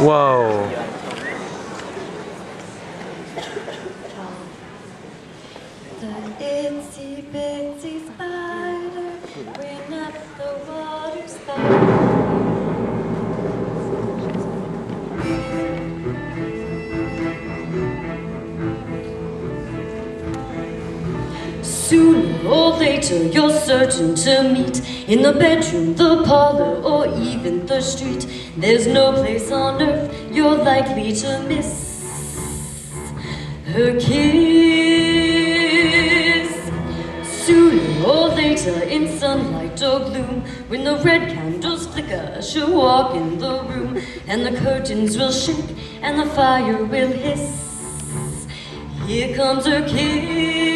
Whoa. Sooner or later, you're certain to meet in the bedroom, the parlor, or even the street. There's no place on earth you're likely to miss her kiss. Sooner or later, in sunlight or gloom, when the red candles flicker, she'll walk in the room, and the curtains will shake, and the fire will hiss. Here comes her kiss.